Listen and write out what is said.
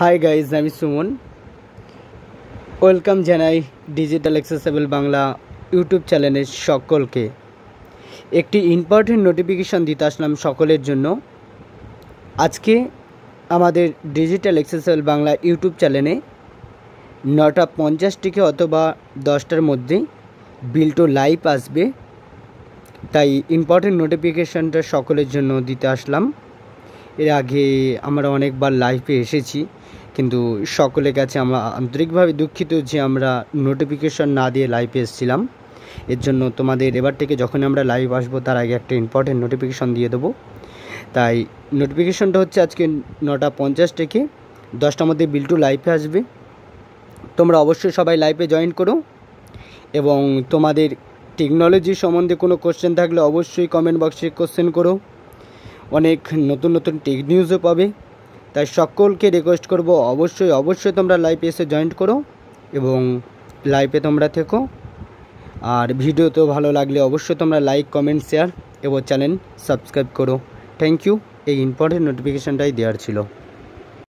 High guys আমি Suman welcome জানাই digital accessible Bangla YouTube চ্যানেলের সকলকে। একটি ইম্পর্টেন্ট নোটিফিকেশান দিতে আসলাম সকলের জন্য। আজকে আমাদের ডিজিটাল অ্যাক্সেসেবল বাংলা ইউটিউব চ্যানেলে নটা পঞ্চাশ থেকে অথবা দশটার মধ্যেই বিলটো লাইভ আসবে। তাই ইম্পর্টেন্ট নোটিফিকেশানটা সকলের জন্য দিতে আসলাম। এর আগে আমরা অনেকবার লাইভে এসেছি, কিন্তু সকলের কাছে আমরা আন্তরিকভাবে দুঃখিত যে আমরা নোটিফিকেশন না দিয়ে লাইভে এসেছিলাম। এর জন্য তোমাদের এবার থেকে যখন আমরা লাইভ আসব, তার আগে একটা ইম্পর্টেন্ট নোটিফিকেশন দিয়ে দেবো। তাই নোটিফিকেশনটা হচ্ছে আজকে নটা পঞ্চাশ থেকে দশটার মধ্যে বিলটু লাইভে আসবে। তোমরা অবশ্যই সবাই লাইভে জয়েন করো এবং তোমাদের টেকনোলজি সম্বন্ধে কোনো কোশ্চেন থাকলে অবশ্যই কমেন্ট বক্সে কোশ্চেন করো। অনেক নতুন নতুন টেক নিউজও পাবে। তাই সকলকে রিকোয়েস্ট করব, অবশ্যই অবশ্যই তোমরা লাইভে এসে জয়েন করো এবং লাইভে তোমরা থেকো। আর ভিডিও তো ভালো লাগলে অবশ্যই তোমরা লাইক কমেন্ট শেয়ার এবং চ্যানেল সাবস্ক্রাইব করো। থ্যাংক ইউ এই ইম্পর্টেন্ট নোটিফিকেশানটাই দেওয়ার ছিল।